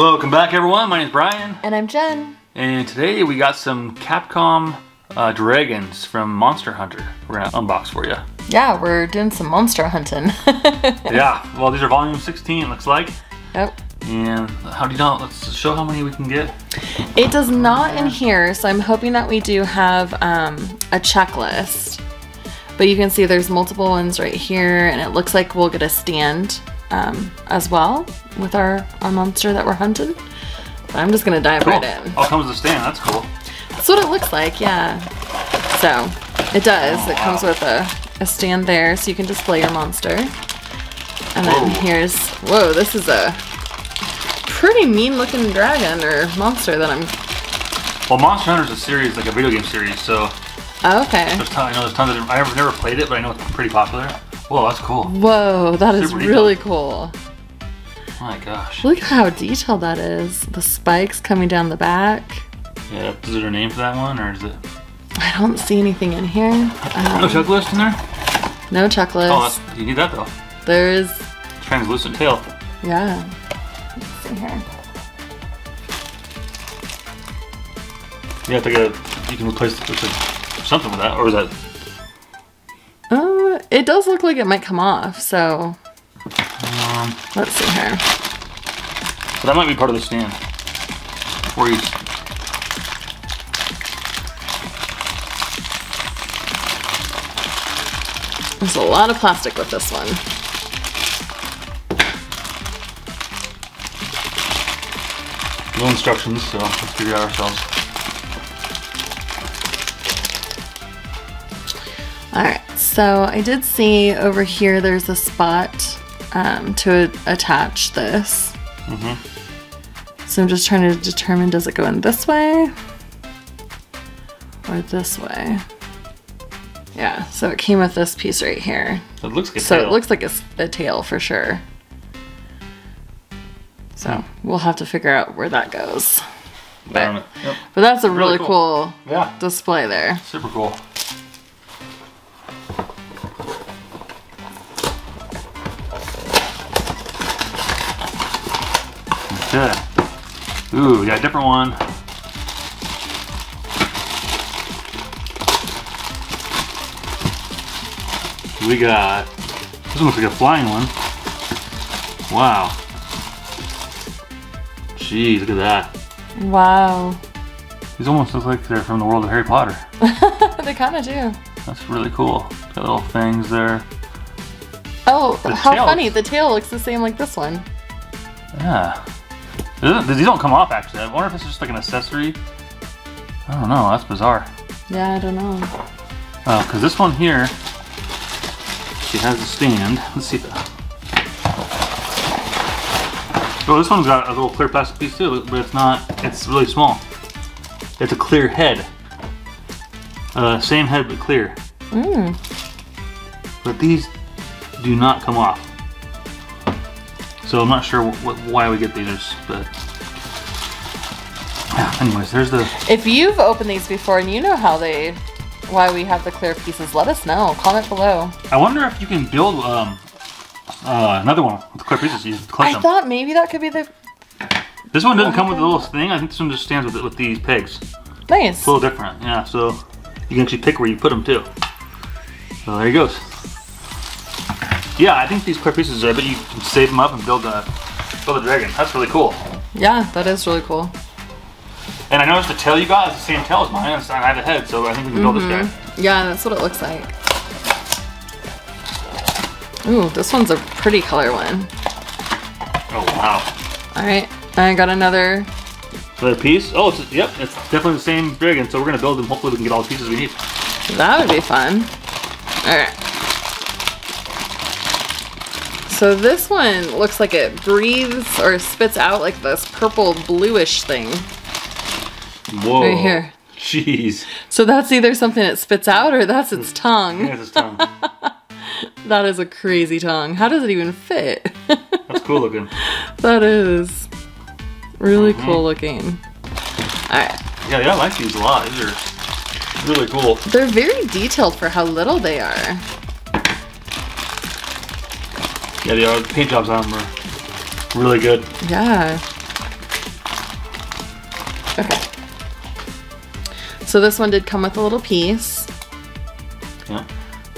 Welcome back everyone, my name is Brian. And I'm Jen. And today we got some Capcom uh, dragons from Monster Hunter. We're gonna unbox for you. Yeah, we're doing some monster hunting. yeah, well these are volume 16 looks like. Yep. And how do you know, let's show how many we can get. It does not in here, so I'm hoping that we do have um, a checklist. But you can see there's multiple ones right here, and it looks like we'll get a stand um, as well with our, our monster that we're hunting. But I'm just gonna dive Cool. right in. Oh, comes with a stand, that's cool. That's what it looks like, yeah. So, it does. Oh, it comes with a, a stand there, so you can display your monster. And then Whoa. here's, whoa, this is a pretty mean looking dragon or monster that I'm, Well, Monster Hunter is a series, like a video game series, so oh, okay. there's ton, I know there's tons of I've never played it, but I know it's pretty popular. Whoa, that's cool. Whoa, that is Super really cool. My gosh. Look how detailed that is. The spikes coming down the back. Yeah, is there a name for that one, or is it? I don't see anything in here. No Um, checklist in there? no checklist. Oh, you need that though. There's, Translucent tail. yeah. Let's see here. You have to get, you can replace it with something with that, or is that, it does look like it might come off, so um, let's see here. but that might be part of the stand. You, There's a lot of plastic with this one. no instructions, so let's figure it out ourselves. Alright, so I did see over here there's a spot um, to attach this. Mm-hmm. So I'm just trying to determine does it go in this way or this way? Yeah, so it came with this piece right here. It looks like a So tail. it looks like a tail for sure. So we'll have to figure out where that goes. It. Yep. But that's a Really really, cool. Yeah, display there. super cool. Okay. Ooh, we got a different one. We got, this one looks like a flying one. Wow. Jeez, look at that. Wow. These almost look like they're from the world of Harry Potter. they kind of do. That's really cool. Got little things there. Oh, The how tail- funny. The tail looks the same like this one. Yeah. These don't come off actually. I wonder if it's just like an accessory. I don't know. That's bizarre. Yeah, I don't know. Oh, because this one here, she has a stand. Let's see. Oh, this one's got a little clear plastic piece too, but it's not. It's really small. It's a clear head. Uh, same head but clear. Mm. But these do not come off. So I'm not sure wh wh- why we get these, but yeah. Anyways, there's the. If you've opened these before and you know how they, why we have the clear pieces, let us know. Comment below. I wonder if you can build um uh, another one with clear pieces. You collect I them. thought maybe that could be the this one doesn't come with a little thing. I think this one just stands with it, with these pegs. nice. It's a little different, yeah. So you can actually pick where you put them too. So there he goes. Yeah, I think these clear pieces. I bet you can save them up and build a build a dragon. That's really cool. Yeah, that is really cool. And I noticed the tail you got is the same tail as mine. and I have a head, so I think we can build this mm-hmm. guy. Yeah, that's what it looks like. Ooh, this one's a pretty color one. Oh wow. All right, I got another. Another piece? Oh, it's, yep, it's definitely the same dragon. So we're gonna build them. Hopefully, we can get all the pieces we need. That would be fun. All right. So this one looks like it breathes or spits out like this purple bluish thing. Whoa. Right here. Jeez. So that's either something it spits out or that's its tongue. There's his tongue. That is a crazy tongue. How does it even fit? That's cool looking. that is really Mm-hmm. cool looking. Alright. Yeah, yeah, I like these a lot. These are really cool. They're very detailed for how little they are. Yeah. The uh, paint jobs on them are really good. Yeah. Okay. So this one did come with a little piece. Yeah.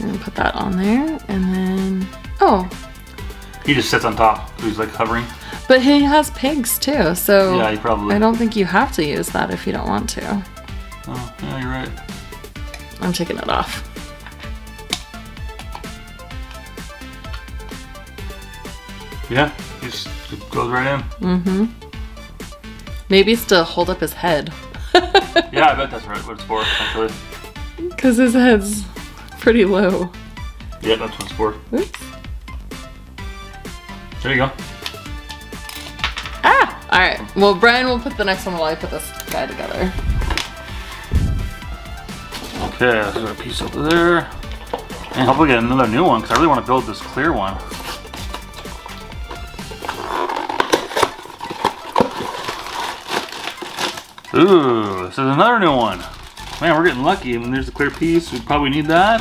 And put that on there, and then oh. He just sits on top. He's like hovering. But he has pigs too, so yeah, he probably. I don't think you have to use that if you don't want to. Oh, yeah, you're right. I'm taking it off. Yeah, he just goes right in. Mm-hmm. Maybe it's to hold up his head, Yeah, I bet that's right. What it's for, actually. because his head's pretty low. Yeah, that's what it's for. Oops. There you go. Ah! All right. Well, Brian will put the next one while I put this guy together. Okay, so got a piece over there. And hopefully get another new one, because I really want to build this clear one. Ooh, this is another new one. Man, we're getting lucky. I mean, there's a clear piece. We probably need that.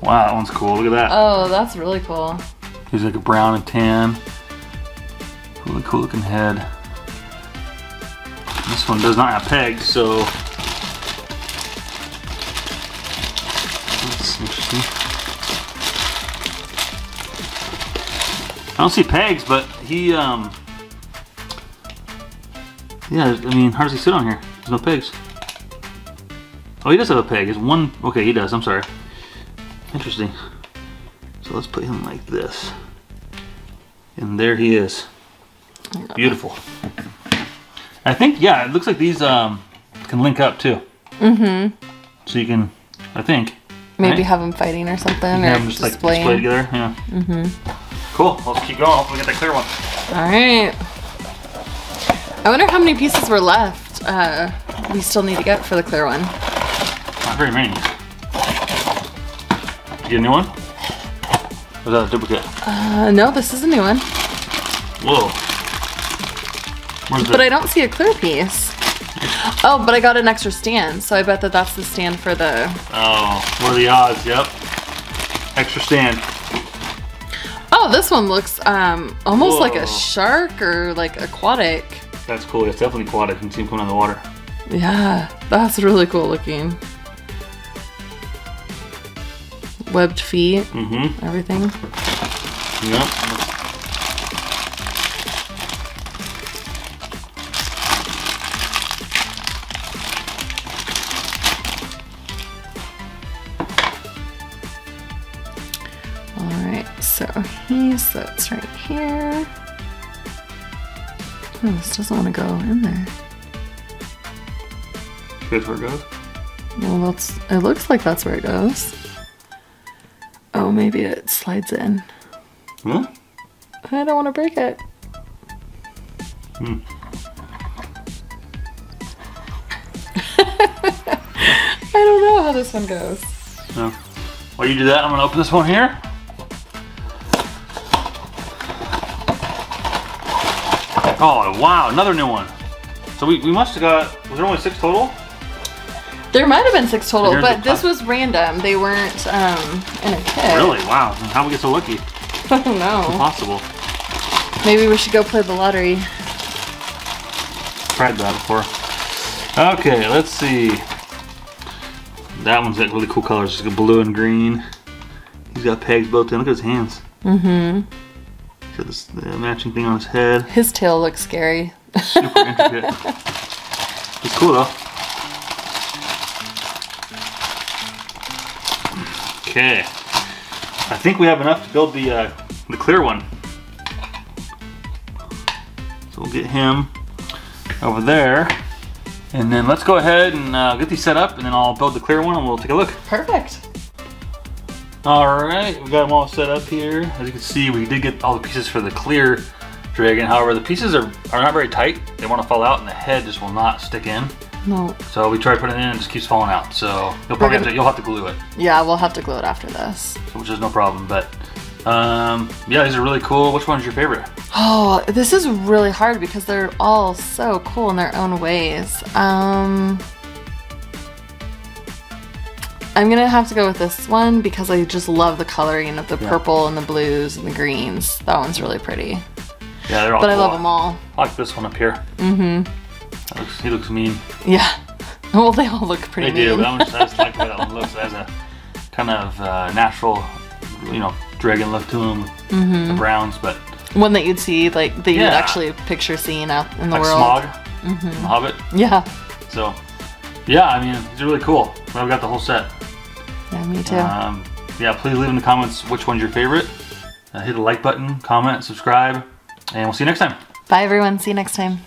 Wow, that one's cool. Look at that. Oh, that's really cool. He's like a brown and tan. Really cool looking head. This one does not have pegs, so that's interesting. I don't see pegs, but he um yeah, I mean, how does he sit on here? There's no pegs. Oh, he does have a peg. It's one. Okay, he does. I'm sorry. Interesting. So let's put him like this. And there he is. Beautiful. I think, yeah, it looks like these um, can link up too. Mm-hmm. So you can, I think, Maybe Right. have them fighting or something, or have them just like display together. Yeah. mm-hmm. Cool. Let's keep going. Hopefully we get that clear one. All right. I wonder how many pieces were left. Uh, we still need to get for the clear one. Not very many. You get a new one? Or is that a duplicate? Uh, no, this is a new one, Whoa. Where's but the, I don't see a clear piece. Oh, but I got an extra stand, so I bet that that's the stand for the. oh, what are the odds? Yep. Extra stand. Oh, this one looks um almost like a shark or like aquatic. That's cool. It's definitely aquatic. You can see him coming out of the water. Yeah, that's really cool looking. Webbed feet, Mm-hmm. everything. Yep. All right, so he sits right here. Oh, this doesn't want to go in there. Here's where it goes. Well, that's. It looks like that's where it goes. Oh, maybe it slides in. Huh? I don't want to break it. Hmm. I don't know how this one goes. So, while you do that, I'm gonna open this one here. Oh wow, another new one. So we, we must have got. Was there only six total? There might have been six total, but this was random. They weren't um, in a kit. Really? Wow. How we get so lucky? I don't know. Impossible. Maybe we should go play the lottery. Tried that before. Okay, let's see. That one's got really cool colors. It's got blue and green. He's got pegs built in. Look at his hands. Mm-hmm. Got this uh, matching thing on his head. His tail looks scary. Super intricate. It's cool though. Okay. I think we have enough to build the uh, the clear one. So we'll get him over there. And then let's go ahead and uh, get these set up and then I'll build the clear one and we'll take a look. Perfect. Alright, we got them all set up here. As you can see, we did get all the pieces for the clear dragon. However, the pieces are, are not very tight. They want to fall out and the head just will not stick in. No. So we tried putting it in and it just keeps falling out. So you'll probably have to, you'll have to glue it, Yeah, we'll have to glue it after this. which is no problem. But um, yeah, these are really cool. Which one's your favorite? Oh, this is really hard because they're all so cool in their own ways. Um, I'm gonna have to go with this one because I just love the coloring of the Yeah. purple and the blues and the greens. That one's really pretty. Yeah, they're all But I love them all. I like this one up here. Mm-hmm. Looks, he looks mean. Yeah. Well, they all look pretty They do, mean. but I'm just, I just like the way that one looks. It has a kind of uh, natural, you know, dragon look to him. Mm-hmm. The browns, but One that you'd see, like, that you'd actually picture seeing out in the like world. Smaug, The Hobbit. Yeah. So, yeah, I mean, are really cool. We got the whole set. Yeah, me too. Um, yeah, please leave in the comments which one's your favorite. Uh, hit the like button, comment, subscribe, and we'll see you next time. Bye, everyone. See you next time.